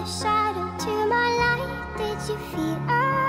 the shadow to my light. Did you feel?